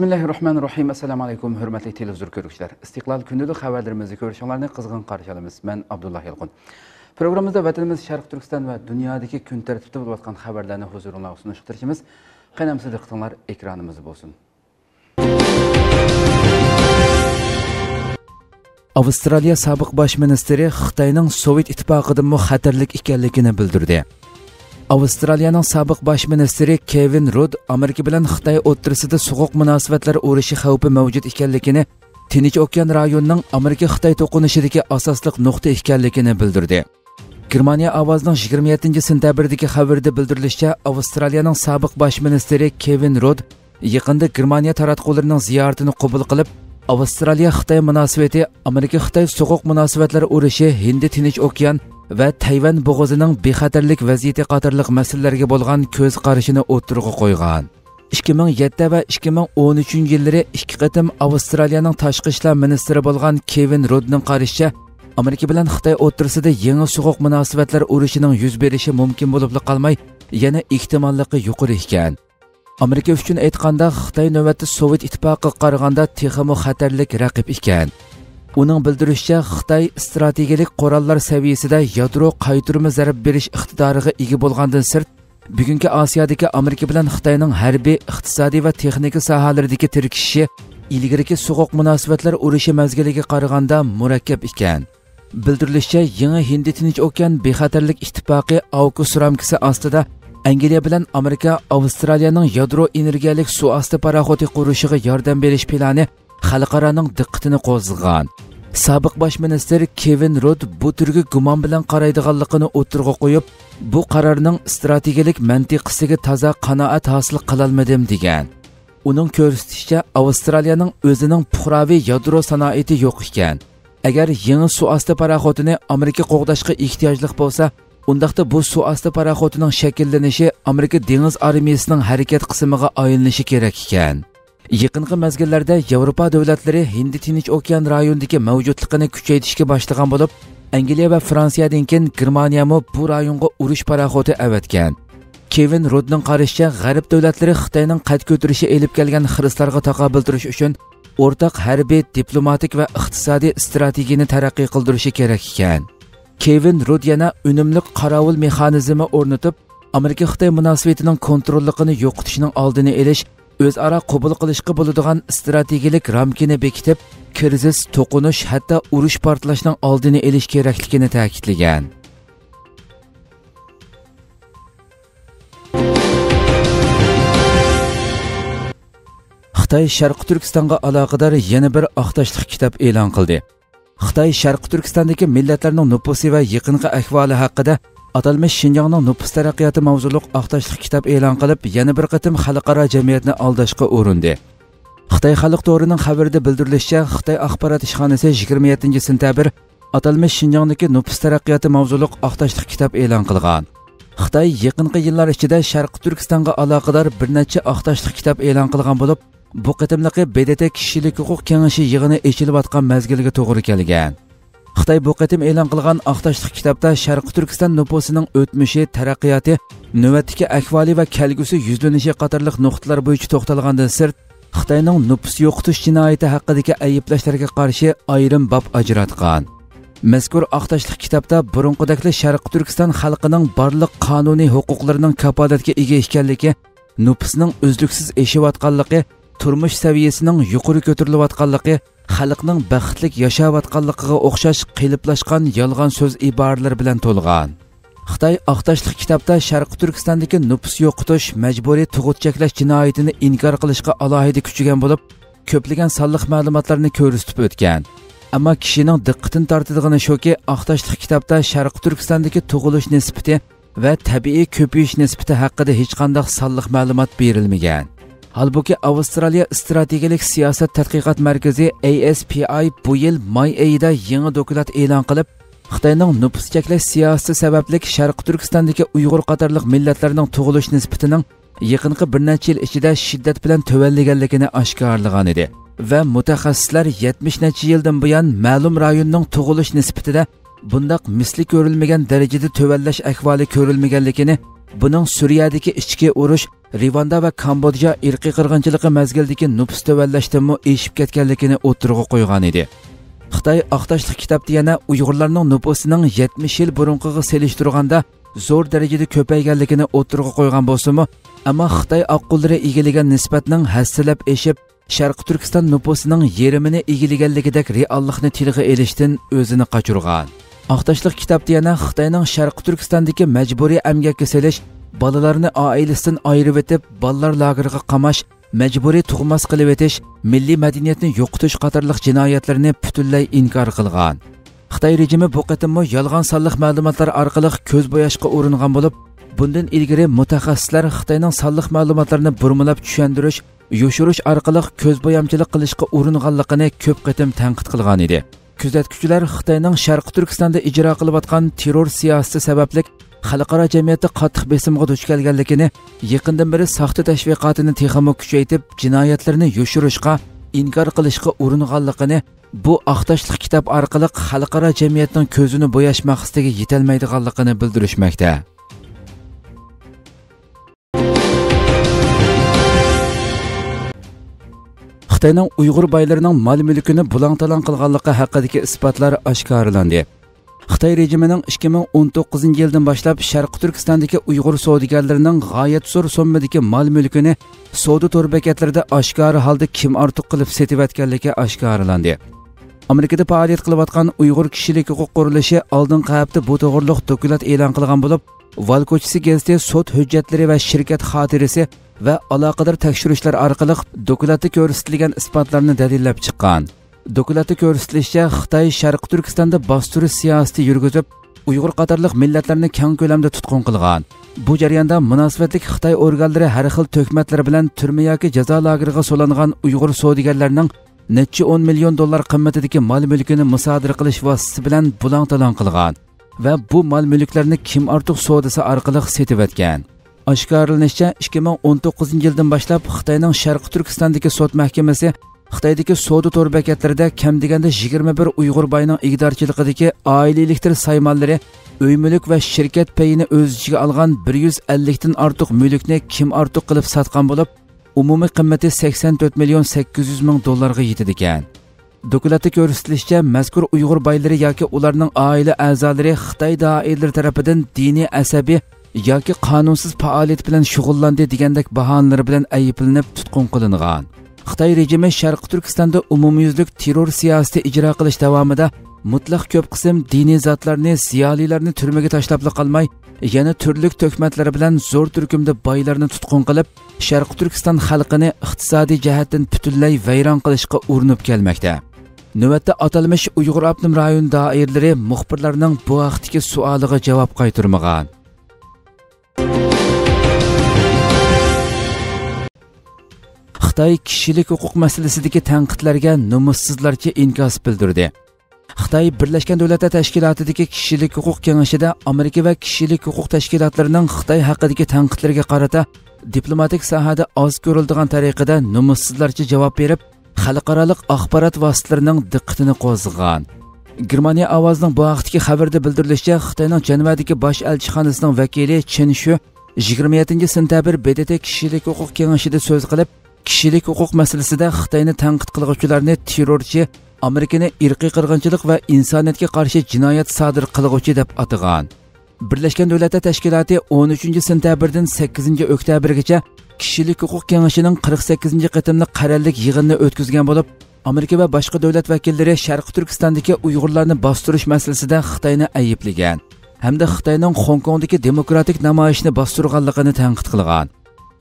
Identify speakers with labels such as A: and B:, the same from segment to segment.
A: bismillahi rohmanir rohim assalomu alaykum hurmatli televizor ko'ruvchilar. Istiqlol kundalik xabarlarimizni ko'rishinglarni qizg'in qarshi olamiz man abdulloh yalqun programmamizda vatanimiz sharq turkiston va dunyodagi kun tartibida bo'layotgan xabarlarni huzuringlarga sunishga tirishimiz qaynamsiz diqqatinglar ekranimizda bo'lsin. Avstraliya sobiq bosh ministri xitoyning sovet ittifoqidan xatarlik ekanligini bildirdi. Avstraliyaning sobiq bosh ministri kevin rud amerika bilan xitoy o'ttirisida so'g'uq munosabatlar o'rishi xavfi mavjud ekanligini tinch okean rayonining amerika xitoy to'qinishidagi asosliq nuqta ekanligini bildirdi germaniya ovozining 27 sentabrdagi xabarda bildirilishicha avstraliyaning sobiq bosh ministri kevin rud yaqinda germaniya taratqullarining ziyoratini qabul qilib avstraliya xitoy munosabati amerika xitoy so'g'uq munosabatlar urushi hindi tinch okean va tayvan bo'g'ozining bexatarlik vaziyati qatorliq masalalarga bo'lgan ko'z qarashini o'ttirg'a qo'ygan. 2007 va 2013 yillari ikki qatim avstraliyaning tashqi ishlar ministri bo'lgan kevin rodning qarashicha amerika bilan xitoy o'tirsida yangi so'g'uq munosabatlar urushining yuz berishi mumkin bo'lib qolmay yana ehtimolligi yuqori ekan. Amerika uchun aytganda xitoy navbatda sovet ittifoqiga qaraganda texmu xatarlik raqib ekan. Оның білдірішчә Қытай стратегелік қораллар сәвиесіде ядро қайтырымы зәріп беріш иқтидарыға иге болғандың сұрт, бүгінгі Асиядегі Америка білін Қытайның Әрбе иқтисади ва техника сахалардегі тіркіші ilgiriki soğuq münasibətlər өріші məzgiliga qaraganda murakkab ekan bildirilishcha yangi hindi tinch okean bexatarlik ittifoqi aukus ramkisi ostida angliya bilan amerika avstraliyaning yadro energiyalik suosti paraxodi qurishiga yordam berish plani xalqaroning diqqatini qo'zg'agan sobiq bosh ministr kevin rud bu turga gumon bilan qaraydiganligini o'tirg'a qo'yib bu qarorning strategiyalik mantiqisiga toza qanoat hosil qilolmadim degan. Uning ko'rsatishicha avstraliyaning o'zining puhraviy yadro sanoati yo'q ekan. Agar yangi suvosti paraxotini amerika qo'g'dashga ehtiyojli bo'lsa undaqda bu suvosti paraxotining shakllanishi amerika dengiz armiyasining harakat qismiga aylanishi kerak ekan. Yaqinqi mazgillarda yevropa davlatlari hindi tinch okean rayonidagi mavjudligini kuchaytirishga boshlagan bo'lib angliya va fransiyadan keyin germaniyami bu rayonga urush paraxoti avatgan. Kevin rudning qarashicha g'arb davlatlari xitoyning qad ko'tarishi elib kelgan xiristlarga taqobil turish uchun o'rtaq harbiy diplomatik va iqtisodiy strategiyani taraqqiy qildirishi kerak ekan. Kevin rud yana unumli qorovul mexanizmi o'rnatib amerika xitoy munosabatining kontrolligini yo'qotishning oldini olish o'zaro qabul qilishga bo'ladigan strategiyalik ramkini bekitib krizis to'qinish hatto urush portlashning oldini olish kerakligini ta'kidlagan. Xitoy sharqi turkistonga aloqador yana bir oqtashliq kitob e'lon qildi. Xitoy sharqi turkistondagi millatlarning nupusi va yaqinqi ahvoli haqida atalmish shinjongning nupus taraqqiyoti mavzuliq oqtashliq kitob e'lon qilib yana bir qatim xalqaro jamiyatni aldashga urindi. Xitoy xalq to'rining xabarida bildirilishicha xitoy axborot ishxonasi 27 sentabr atalmish shinjongniki nupus taraqqiyoti mavzuliq oqtashliq kitob e'lon qilgan. Xitoy yaqinqi yillar ichida sharqi turkistonga aloqador bir necha oqtashliq kitob e'lon qilgan bo'lib bu qatimliqi bdt kishilik huquq kengashi yig'ini echilayotgan mazgilga to'g'ri kelgan. Қытай бұл қатым елан қылған ақташтық кітапта Шарқы Түркістан нұпосының өтміші, тәрәқияты, нөвәттікі әквали вә кәлгісі yüzленіші қатарлық нұқтылар бойынша тоқталғанды сырт, Қытайның нұпыс йоқтыш жинайты хақыдекі әйіпләштерге қаршы айрым бап ажыратқан. Мәзкур ақташтық кітапта бұрынғыдәклі Шарқы Түркістан халқының барлық қануни хұқуқларының кападатке еге ішкәлігі, нұпысының үздіксіз ешіп атқалықы, тұрмыш сәвиесінің юқыры көтіріліп xalqning baxtlik yashayotganligiga o'xshash qiliplashgan yolg'on so'z iboralar bilan to'lgan. Xitoy oqtashliq kitobda sharqi turkistondagi nupus yo'qotish majburiy tug'ut cheklash jinoyatini inkor qilishga alohida kuchigan bo'lib ko'plagan sonliq ma'lumotlarni ko'rsatib o'tgan. Ammo kishining diqqatini tortadigani shuki oqtashliq kitobda sharqi turkistondagi tug'ilish nisbati va tabiiy ko'payish nisbati haqida hech qanday sonliq ma'lumot berilmagan. Halbuki Avstraliya strategiyalik siyosat tadqiqot markazi ASPI bu yil may oyida yangi dokulat e'lon qilib, Xitoyning nupus cheklash siyosati sababli Sharq Turkistondagi Uyg'ur qatorliq millatlarning tug'ilish nisbatining yaqinqi bir necha yil ichida shiddat bilan tovanliganligini oshkorlagan edi. Va mutaxassislar 70 necha yildan buyon ma'lum rayonning tug'ilish nisbatida bundaq misli ko'rilmagan darajada tuvanlash ahvoli ko'rilmaganligini buning suriyadagi ichki urush rivanda va kambodja irqiy qirg'inchiligi mazgildagi nupus tuvanlashdimi eshib ketganligini o'tirg'a qo'ygan edi. Xitoy oqtoshli kitobda yana uyg'urlarning nupusining 70 yil burunqiga selishtirganda zo'r darajada ko'payganligini o'tirg'a qo'ygan bo'lsimi ammo xitoy oqqullari egillagan nisbatning hassilab eshib sharqi turkiston nupusining yerimini egillaganligidek reallikni tilga elishdan o'zini qochirgan. Oqtoshliq kitobda yana xitoyning sharqi turkistondagi majburiy amgakka selish bolalarni oilasidan ayirib etib bolalar lageriga qamash majburiy tug'mas qilib etish milliy madaniyatni yo'qotish qatorliq jinoyatlarni butunlay inkor qilgan. Xitoy rejimi bu qatimmi yolg'on sonliq ma'lumotlar orqali ko'z bo'yashga uringan bo'lib bundan ilgari mutaxassislar xitoyning sonliq ma'lumotlarini burmilab tushuntirish yoshirish orqali ko'zbo'yamchilik qilishga uringanligini ko'p qatim tanqid qilgan edi. Kuzatuvchilar xitoyning sharqi turkistonda ijro qilayotgan terror siyosati sababli xalqaro jamiyatda qattiq besimga duch kelganligini yaqindan beri soxta tashviqotini texmo kuchaytib jinoyatlarni yoshirishga inkor qilishga uringanligini bu oqtoshliq kitob orqali xalqaro jamiyatning ko'zini bo'yash maqsadiga yetolmaydiganligini bildirishmoqda. Xitoyning uyg'ur boylarining mol mulkini bulang talang qilganligi haqidagi isbotlar oshkorlandi. Xitoy rejimining 2019 yildan boshlab sharqi turkistondagi uyg'ur savdogarlarining g'oyat zo'r summadagi mol mulkini savdo to'r bekatlarida oshkora holda kim ortiq qilib setayotganligi oshkorlandi. Amerikada faoliyat qilayotgan uyg'ur kishilik huquq qurilishi oldingi hafta bu to'g'riliq dokument e'lon qilgan bo'lib val ko'chisi gazeti sud hujjatlari va shirkat xotirasi va aloqador tekshirishlar orqali dokladda ko'rsatilgan isbotlarni dalillab chiqqan. Dokladda ko'rsatilishicha xitoy sharqi turkistonda bostirish siyosati yurgizib uyg'ur qatorliq millatlarni keng ko'lamda tutqun qilgan. Bu jarayonda munosabatli xitoy organlari har xil to'kmatlar bilan turma yoki jazo lageriga so'langan uyg'ur savdogarlarning necha o'n million dollar qimmatidagi mol mulkini musodir qilish vositasi bilan bulang talon qilgan va bu mol mulklarni kim ortiq savdosi orqali setib o'tgan. Oshkorlanishicha 2019 yildan boshlab xitoyning sharqi turkistondagi sud mahkamasi xitoydagi savdo to'r bekatlarida kam deganda 21 uyg'ur boyning igdorchiligidagi oila elektr saymonlari uy mulk va shirkat payini o'z ichiga olgan 150 dan ortiq mulkni kim ortiq qilib sotgan bo'lib umumiy qimmati 84 million 800 ming dollarga yetadi ekan. Dokumentda ko'rsatilishicha mazkur uyg'ur boylari yoki ularning oila a'zolari xitoy doiralari tarafidan diniy asabiy yoki qonunsiz faoliyat bilan shug'ullandi degandek bahonalar bilan ayblanib tutqun qilingan. Xitoy rejimi sharqi turkistonda umumyuzlik terror siyosati ijro qilish davomida mutlaq ko'p qism diniy zotlarni ziyolilarni turmaga tashlab qolmay yana turli to'kmatlar bilan zo'r turkumda boylarni tutqun qilib sharqi turkiston xalqini iqtisodiy jihatdan butunlay vayron qilishga urinib kelmoqda. Navbatda atalmish uyg'ur abnum rayon doirlari muxbirlarning bu vaqtdagi savoliga javob qaytirmagan xitoy kishilik huquq masalasidagi tanqidlarga nomussizlarcha inkos bildirdi. Xitoy birlashgan davlatlar tashkilotidagi kishilik huquq kengashida amerika va kishilik huquq tashkilotlarining xitoy haqidagi tanqidlarga qarata diplomatik sohada oz ko'rildigan tariqada nomussizlarcha javob berib xalqaroliq axborot vositalarining diqqatini qo'zg'agan. Germaniya ovozining bu vaqtdagi xabarda bildirilishicha xitoyning janvadagi bosh elchixonasining vakili chen shu 27 sentabr bdt kishilik huquq kengashida so'z qilib kishilik huquq masalasida xitoyni tanqid qilg'uvchilarni terrorchi amerikani irqiy qirg'inchilik va insoniyatga qarshi jinoyat sodir qilg'uvchi deb atagan birlashgan davlatlar tashkiloti 13 sentabrdan sakkizinchi oktyabrgacha kishilik huquq kengashining 48 qatimli qarorlik yig'inini o'tkazgan bo'lib amerika va boshqa davlat vakillari sharqi turkistondagi uyg'urlarni bostirish masalasida xitoyni ayblagan hamda xitoyning xong kongdagi demokratik namoyishni bostirganligini tanqid qilgan.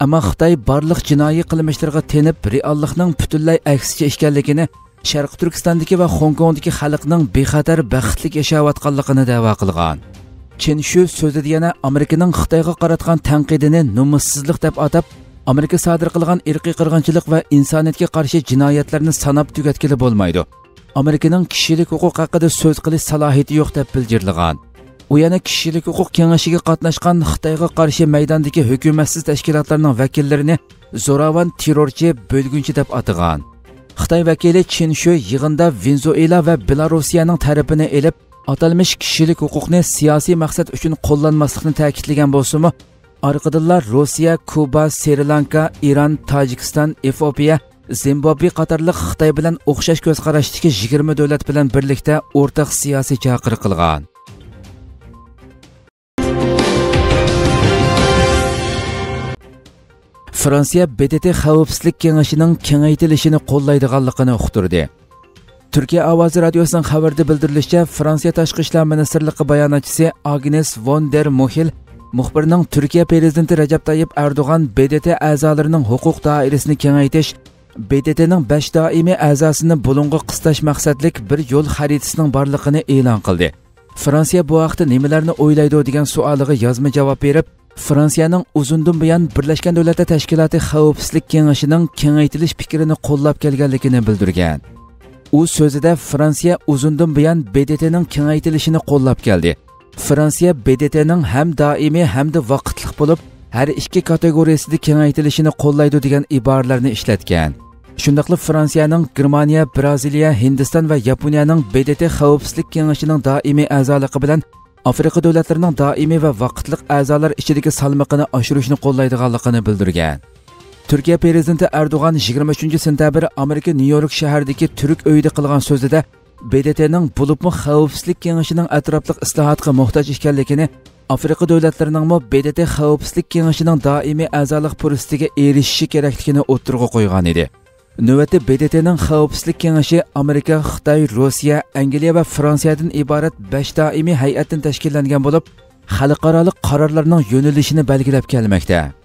A: Ammo xitoy barliq jinoiy qilmishlarga tenib reallikning butunlay aksicha ekanligini sharqi turkistondagi va xong kongdagi xalqning bexatar baxtli yashayotganligini da'vo qilgan. Chin shu so'zida yana amerikaning xitoyga qaratgan tanqidini nomussizlik deb atab amerika sodir qilgan irqiy qirg'inchilik va insoniyatga qarshi jinoyatlarni sanab tugatgili bo'lmaydi. Amerikaning kishilik huquq haqida so'z qilish salohiyati yo'q deb bildirilgan. U yana kishilik huquq kengashiga qatnashgan xitoyga qarshi maydondagi hukumatsiz tashkilotlarning vakillarini zo'ravon terrorchi bo'lgunchi deb atagan. Xitoy vakili chin shu yig'inda venezuela va belorussiyaning tarafini elib atalmish kishilik huquqni siyosiy maqsad uchun qo'llanmaslikni ta'kidlagan bo'lsimi orqadinlar rossiya kuba sri lanka iron tojikiston efiopiya zimbabve qatorliq xitoy bilan o'xshash ko'z qarashdagi yigirma davlat bilan birlikda o'rtaq siyosiy chaqiriq qilgan fransiya bdt xavfsizlik kengashining kengaytirilishini qo'llaydiganligini uqtirdi turkiya ovozi radiosining xabarida bildirilishicha fransiya tashqi ishlar ministrligi bayonotchisi agnes von muxbirning turkiya prezidenti rajab tayyib erdog'an bdt a'zolarining huquq doirasini kengaytirish bdtning besh doimiy a'zosini bulung'i qistash maqsadlik bir yo'l xaritasining borligini e'lon qildi. Fransiya bu haqda nimalarni o'ylaydi degan savoliga yozma javob berib fransiyaning uzundan buyon birlashgan davlatlar tashkiloti xavfsizlik kengashining kengaytirish fikrini qo'llab kelganligini bildirgan. U so'zida fransiya uzundan buyon bdtning kengaytirilishini qo'llab keldi. Fransiya bdtning ham doimiy hamda vaqtliq bo'lib har ikki kategoriyasida kengaytirilishini qo'llaydi degan iboralarni ishlatgan. Shundoqli fransiyaning germaniya braziliya hindiston va yaponiyaning bdt xavfsizlik kengashining doimiy a'zoligi bilan afrika davlatlarining doimiy va vaqtliq a'zolar ichidagi salmoqini oshirishni qo'llaydiganligini bildirgan. Turkiya prezidenti erdo'g'an 23 sentabr amerika nyu york shahridagi turk uyida qilgan so'zida BDTның bulubmu xavfsizlik kengişinin ətraflıq islahatqa muhtaç ikənligini Afrika dövlətlərinin BDT xavfsizlik kengişinin daimi əzalıq fürsətiga erişişi kerakligini oturğu қойған еді. Növbəti BDT-nin xəvfsizlik kengəşi Amerika, Қытай, Rusiya, Angliya və Fransiyadan ibarət 5 daimi heyətdən təşkillənən болып, xalqaralıq qərarların yönəlişini belgiləb.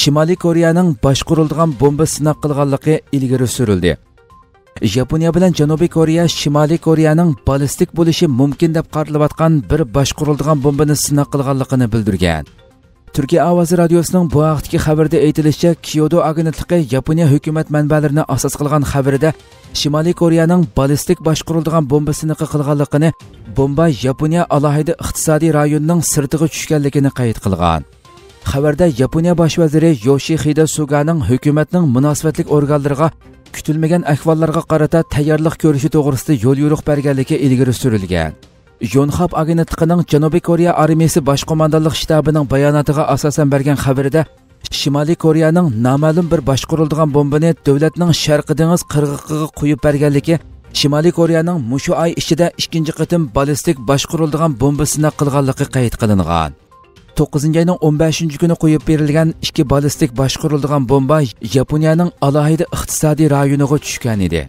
A: Shimoliy koreyaning boshqurilgan bomba sinab qilganligi ilgari surildi. Yaponiya bilan janubiy koreya shimoliy koreyaning ballistik bo'lishi mumkin deb qaralayotgan bir boshqurilgan bombani sinab qilganligini bildirgan. Turkiya ovozi radiosining bu vaqtdagi xabarda aytilishicha kyodo agentligi yaponiya hukumat manbalarini asos qilgan xabarida shimoliy koreyaning ballistik boshqurilgan bomba siniqi qilganligini bomba yaponiya alohida iqtisodiy rayonining sirtiga tushganligini qayd qilgan. Xabarda yaponiya bosh vaziri yoshixida suganing hukumatning munosabatlik organlariga kutilmagan ahvollarga qarata tayyorlik ko'rishi to'g'risida yo'l yo'riq berganligi ilgari surilgan. Yonhab agentligining janubiy koreya armiyasi bosh qo'mondonlik shtabining bayonotiga asosan bergan xabarida shimoliy koreyaning noma'lum bir boshqurilgan bombani davlatning sharqi dengiz qirg'iqiga quyib berganligi shimoliy koreyaning mushu oy ichida ikkinchi qatim ballistik boshqariladigan bomba sinab qilganligi qayd qilingan. 9 ayning 15 kuni qo'yib berilgan ikki ballistik boshqurilgan bomba Yaponiyaning alohida iqtisodiy rayoniga tushgan edi.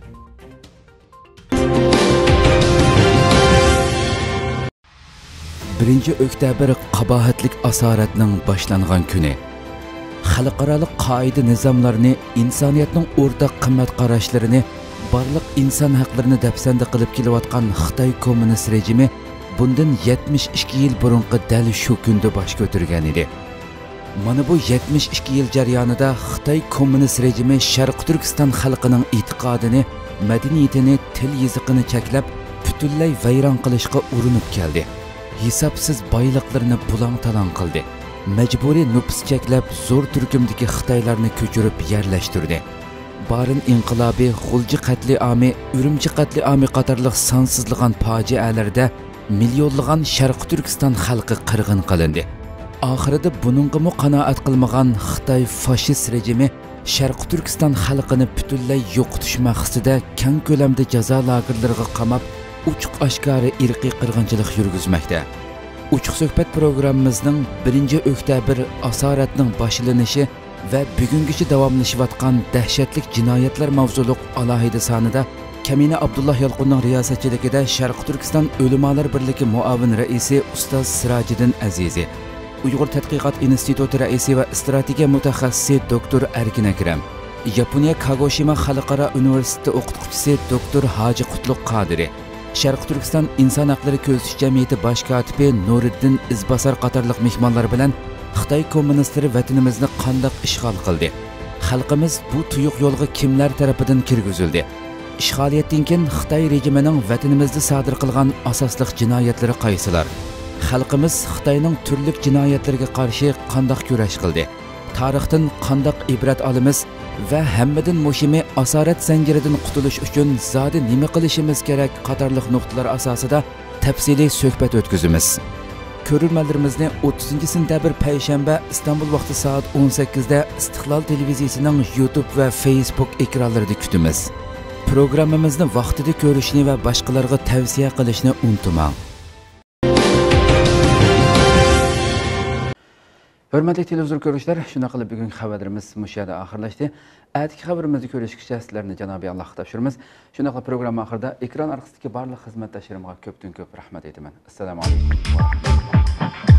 A: birinchi oktyabr qabohatlik asoratning boshlangan kuni xalqaro qoida nizomlarni insoniyatning o'rtaq qimmat qarashlarini barliq inson haqlarini dafsanda qilib kelayotgan xitoy kommunist rejimi bundan 72 yil burunqi dal shu kunda bosh ko'targan edi. Mana bu 72 yil jarayonida xitoy kommunist rejimi sharq turkiston xalqining e'tiqodini madaniyatini til yiziqini cheklab butunlay vayron qilishga urinib keldi. Hisobsiz boyliqlarni bulang talon qildi. Majburiy nupus cheklab zo'r turkumdagi xitoylarni ko'chirib yerlashtirdi. Barin inqilobi g'ulji qatliami urumchi qatliami qatorliq sonsizlagan fojialarda millionlagan sharqi turkiston xalqi qirg'in qilindi. Oxirida buningimi qanoat qilmagan xitoy fashist rejimi sharqi turkiston xalqini butunlay yo'qotish maqsadida kang ko'lamda jazo lagerlariga qamab uchuq oshkori irqiy qirg'inchilik yurgizmoqda. Uchuq suhbat programmamizning birinchi oktyabr asoratning boshlanishi va bugungacha davomlashayotgan dahshatlik jinoyatlar mavzuliq alohida sonida kamina abdulloh yolqinning riyosatchiligida sharqi turkiston o'limalar birligi muavin raisi ustoz sirojiddin azizi uyg'ur tadqiqot instituti raisi va strategiya mutaxassisi doktor arkin akram yaponiya kagoshima xalqaro universiteti o'qituvchisi doktor hoji qutlug' qodiri sharq turkiston inson haqlari ko'zitish jamiyati bosh kotibi nuriddin izbasar qatorliq mehmonlar bilan xitoy kommunistlari vatanimizni qandoq ishg'ol qildi? Xalqimiz bu tuyuq yo'lga kimlar tarafidan kirgizildi? Ishg'oliyatdan keyin xitoy rejimining vatanimizda sodir qilgan asosliq jinoyatlari qaysilar? Xalqimiz xitoyning turli jinoyatlariga qarshi qandoq kurash qildi? Tarixdan qandoq ibrat olamiz va hammadan muhimi asorat zangiridan qutulish uchun zodi nima qilishimiz kerak qatorliq nuqtalar asosida tafsiliy suhbat o'tkazamiz. Ko'rurmanlarimizni 30 sentabr payshanba istanbul vaqti soat 18 da istiqlol televiziyasining youtube va facebook ekranlarida kutamiz. Programmamizni vaqtida ko'rishni va boshqalarga tavsiya qilishni unutmang. Hurmatli televizor ko'ruvchilar shuna qilib bugungi xabarlarimiz mushu yerda oxirlashdi. Atigi xabarimizni ko'rishgacha sizlarni janobiy allohga topshiramiz. Shuna qilib programma oxirida ekran orqasidagi barliq xizmatdoshlarimga ko'pdan ko'p rahmat aytaman. Assalomu alaykum